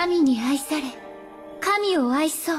神に愛され神を愛そう。